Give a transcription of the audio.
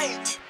night.